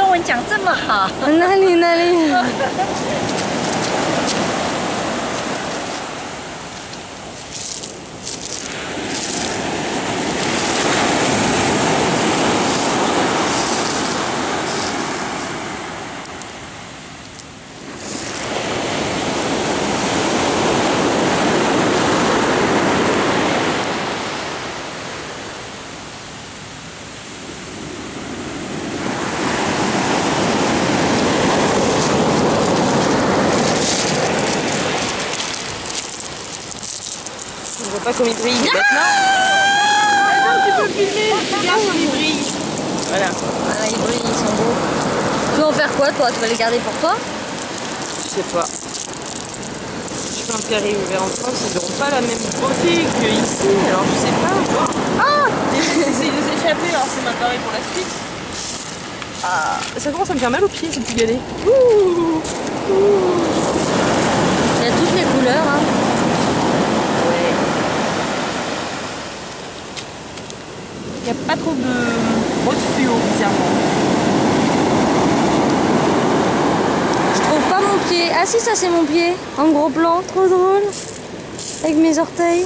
中文讲这么好。哪里哪里 ？On voit pas comme il brille maintenant. Ah non, tu peux filmer, regarde comme il brille. Voilà. Voilà, ils brillent, ils sont beaux. Tu vas en faire quoi toi? Tu vas les garder pour toi? Je sais pas. Je pense qu'arriver en France, ils n'auront pas la même beauté qu'ici, alors je sais pas. Ah J'essaie de s'échapper, alors c'est mal pareil pour la suite. Ah, ça commence à me faire mal aux pieds cette galets. Ouh Il y a toutes les Il n'y a pas trop de rose fluo, bizarrement. Je trouve pas mon pied. Ah si, ça c'est mon pied. En gros plan, trop drôle. Avec mes orteils.